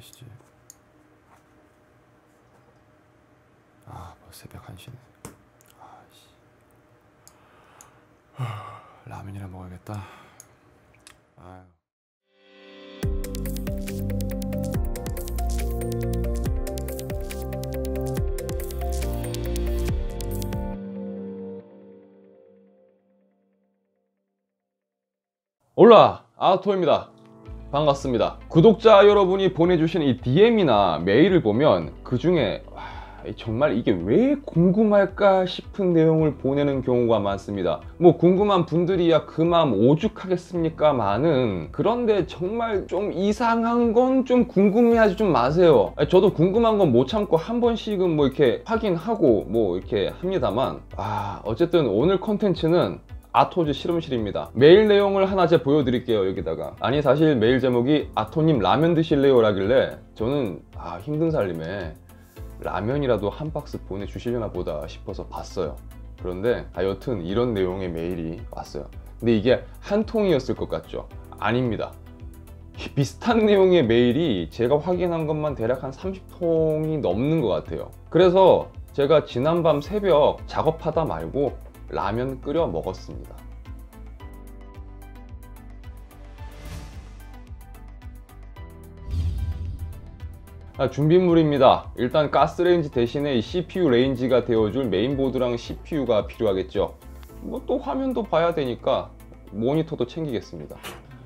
계시지? 아, 뭐 새벽 1시네. 아씨. 라면이나 먹어야겠다. 아유. 올라 아토입니다 반갑습니다. 구독자 여러분이 보내주신 이 DM이나 메일을 보면 그 중에 정말 이게 왜 궁금할까 싶은 내용을 보내는 경우가 많습니다. 뭐 궁금한 분들이야 그 마음 오죽하겠습니까? 많은. 그런데 정말 좀 이상한 건 좀 궁금해하지 좀 마세요. 저도 궁금한 건 못 참고 한 번씩은 뭐 이렇게 확인하고 뭐 이렇게 합니다만 아 어쨌든 오늘 컨텐츠는 아토즈 실험실입니다. 메일 내용을 하나 제가 보여드릴게요 여기다가. 아니 사실 메일 제목이 아토님 라면 드실래요 라길래 저는 아 힘든 살림에 라면이라도 한 박스 보내주시려나 보다 싶어서 봤어요. 그런데 아 여튼 이런 내용의 메일이 왔어요. 근데 이게 한 통이었을 것 같죠? 아닙니다. 비슷한 내용의 메일이 제가 확인한 것만 대략 한 30통이 넘는 것 같아요. 그래서 제가 지난밤 새벽 작업하다 말고 라면 끓여 먹었습니다. 아, 준비물입니다. 일단 가스레인지 대신에 이 CPU 레인지가 되어줄 메인보드랑 CPU가 필요하겠죠. 뭐 또 화면도 봐야 되니까 모니터도 챙기겠습니다.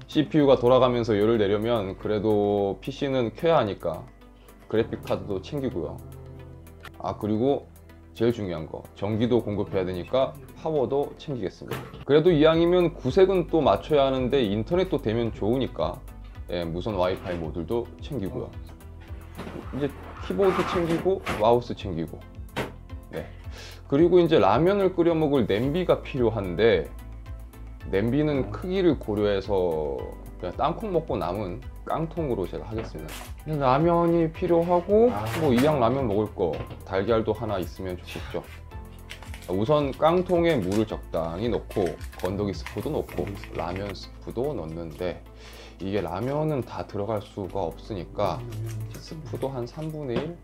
CPU가 돌아가면서 열을 내려면 그래도 PC는 켜야 하니까 그래픽 카드도 챙기고요. 아 그리고 제일 중요한 거. 전기도 공급해야 되니까 파워도 챙기겠습니다. 그래도 이왕이면 구색은 또 맞춰야 하는데 인터넷도 되면 좋으니까 예, 무선 와이파이 모듈도 챙기고요. 이제 키보드 챙기고 마우스 챙기고. 네. 그리고 이제 라면을 끓여 먹을 냄비가 필요한데 냄비는 크기를 고려해서 땅콩 먹고 남은 깡통으로 제가 하겠습니다. 라면이 필요하고 뭐 이양 라면 먹을 거 달걀도 하나 있으면 좋겠죠. 우선 깡통에 물을 적당히 넣고 건더기 스프도 넣고 라면 스프도 넣는데 이게 라면은 다 들어갈 수가 없으니까 스프도 한 3분의 1?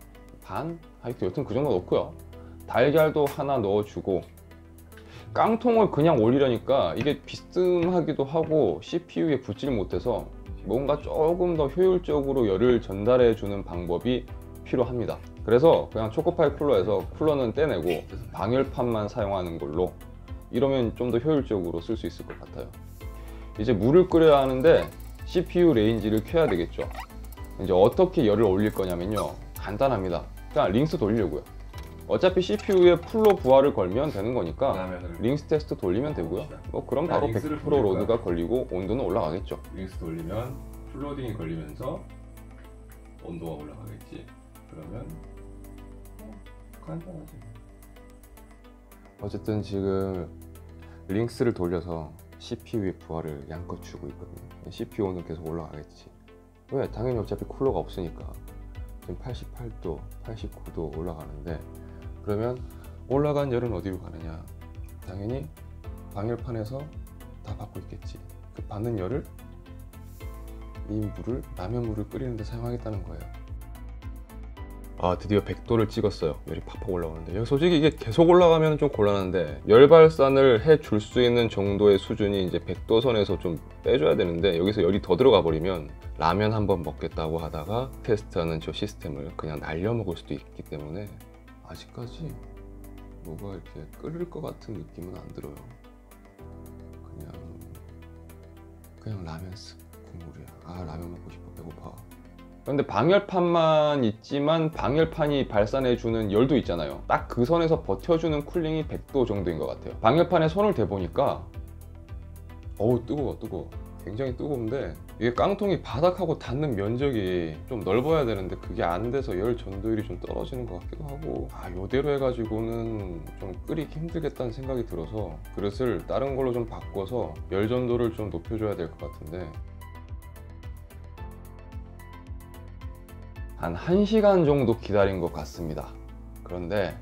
반? 하여튼 여튼 그 정도 넣고요. 달걀도 하나 넣어주고 깡통을 그냥 올리려니까 이게 비스듬하기도 하고 CPU에 붙질 못해서 뭔가 조금 더 효율적으로 열을 전달해 주는 방법이 필요합니다. 그래서 그냥 초코파이 쿨러에서 쿨러는 떼내고 방열판만 사용하는 걸로 이러면 좀 더 효율적으로 쓸 수 있을 것 같아요. 이제 물을 끓여야 하는데 CPU 레인지를 켜야 되겠죠. 이제 어떻게 열을 올릴 거냐면요. 간단합니다. 그냥 LinX 돌리려고요 어차피 CPU에 full로 부하를 걸면 되는 거니까 LinX 테스트 돌리면 되고요 뭐 그럼 바로 LinX를 100% 돌릴까요? load가 걸리고 온도는 올라가겠죠 LinX 돌리면 full loading이 걸리면서 온도가 올라가겠지. 그러면 어, 간단하지. 어쨌든 지금 링스를 돌려서 CPU의 부하를 양껏 주고 있거든요 CPU 온도 계속 올라가겠지 왜? 당연히 어차피 쿨러가 없으니까 지금 88도, 89도 올라가는데 그러면 올라간 열은 어디로 가느냐? 당연히 방열판에서 다 받고 있겠지. 그 받는 열을 이 물을 라면 물을 끓이는 데 사용하겠다는 거예요. 아 드디어 100도를 찍었어요. 열이 팍팍 올라오는데. 여기 솔직히 이게 계속 올라가면 좀 곤란한데 열 발산을 해줄 수 있는 정도의 수준이 이제 100도 선에서 좀 빼줘야 되는데 여기서 열이 더 들어가 버리면 라면 한번 먹겠다고 하다가 테스트하는 저 시스템을 그냥 날려 먹을 수도 있기 때문에 아직까지 뭐가 이렇게 끓을 것 같은 느낌은 안 들어요. 그냥 그냥 라면 쓱 국물이야. 아 라면 먹고 싶어. 배고파. 그런데 방열판만 있지만 방열판이 발산해주는 열도 있잖아요. 딱 그 선에서 버텨주는 쿨링이 100도 정도인 것 같아요. 방열판에 손을 대보니까 어우 뜨거워 뜨거워. 굉장히 뜨거운데 이게 깡통이 바닥하고 닿는 면적이 좀 넓어야 되는데 그게 안 돼서 열 전도율이 좀 떨어지는 것 같기도 하고. 아 이대로 해가지고는 좀 끓이기 힘들겠다는 생각이 들어서 그릇을 다른 걸로 좀 바꿔서 열 전도를 좀 높여줘야 될 것 같은데. 한 1시간 정도 기다린 것 같습니다. 그런데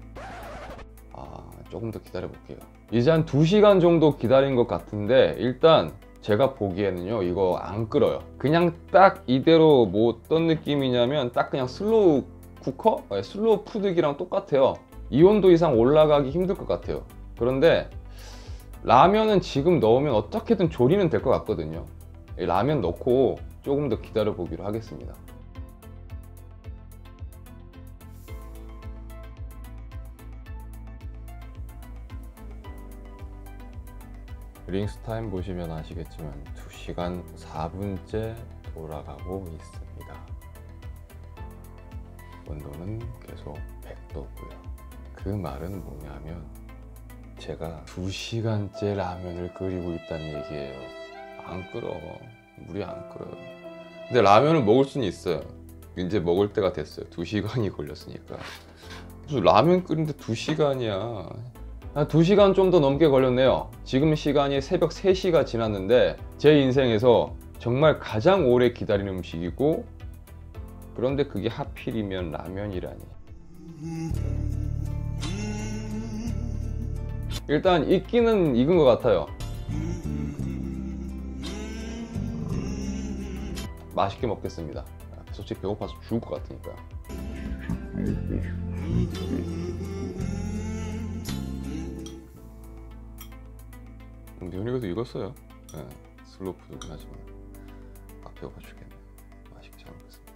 아, 조금 더 기다려 볼게요. 이제 한 2시간 정도 기다린 것 같은데 일단 제가 보기에는요 이거 안 끓어요. 그냥 딱 이대로 뭐 어떤 느낌이냐면 딱 그냥 slow cooker? 네, slow cooker랑 똑같아요. 이 온도 이상 올라가기 힘들 것 같아요. 그런데 라면은 지금 넣으면 어떻게든 조리는 될 것 같거든요. 이 라면 넣고 조금 더 기다려 보기로 하겠습니다 LinX time 보시면 아시겠지만 2시간 4분째 돌아가고 있습니다. 온도는 계속 100도고요. 그 말은 뭐냐면 제가 2시간째 라면을 끓이고 있다는 얘기예요. 안 끓어. 물이 안 끓어요. 근데 라면을 먹을 수는 있어요. 이제 먹을 때가 됐어요. 2시간이 걸렸으니까. 라면 끓이는데 2시간이야. 한 2시간 좀 더 넘게 걸렸네요. 지금 시간이 새벽 3시가 지났는데 제 인생에서 정말 가장 오래 기다리는 음식이고 그런데 그게 하필이면 라면이라니. 일단 익기는 익은 것 같아요. 맛있게 먹겠습니다. 솔직히 배고파서 죽을 것 같으니까. 면이가도 익었어요. 네, 슬로푸드긴 하지만 아 배고파 죽겠네. 맛있게 잘 먹겠습니다.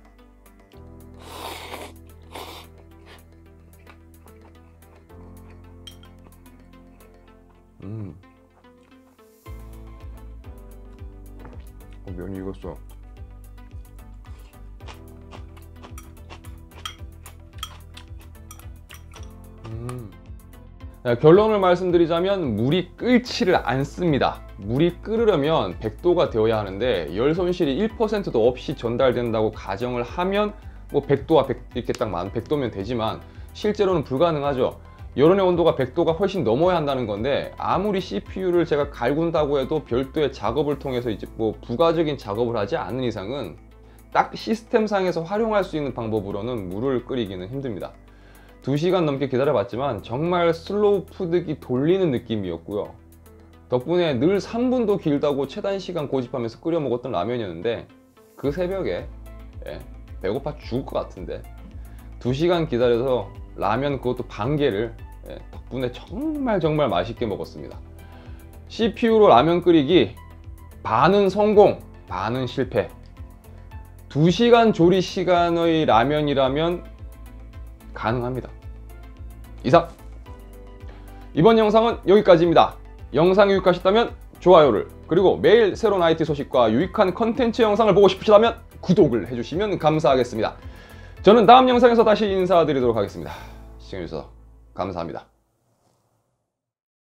음, 어, 면이 익었어. 자, 결론을 말씀드리자면 물이 끓지를 않습니다. 물이 끓으려면 100도가 되어야 하는데 열 손실이 1%도 없이 전달된다고 가정을 하면 뭐 100도와 100, 이렇게 딱만 100도면 되지만 실제로는 불가능하죠. 열원의 온도가 100도가 훨씬 넘어야 한다는 건데 아무리 CPU를 제가 갈군다고 해도 별도의 작업을 통해서 이제 뭐 부가적인 작업을 하지 않는 이상은 딱 시스템상에서 활용할 수 있는 방법으로는 물을 끓이기는 힘듭니다. 2시간 넘게 기다려봤지만 정말 슬로우 푸드 기다리는 느낌이었고요. 덕분에 늘 3분도 길다고 최단 시간 고집하면서 끓여 먹었던 라면이었는데 그 새벽에 예, 배고파 죽을 것 같은데 2시간 기다려서 라면 그것도 반 개를 예, 덕분에 정말 정말 맛있게 먹었습니다. CPU로 라면 끓이기 반은 성공, 반은 실패. 2시간 조리 시간의 라면이라면 가능합니다. 이상 이번 영상은 여기까지입니다. 영상이 유익하셨다면 좋아요를 그리고 매일 새로운 IT 소식과 유익한 컨텐츠 영상을 보고 싶으시다면 구독을 해주시면 감사하겠습니다. 저는 다음 영상에서 다시 인사드리도록 하겠습니다. 시청해주셔서 감사합니다.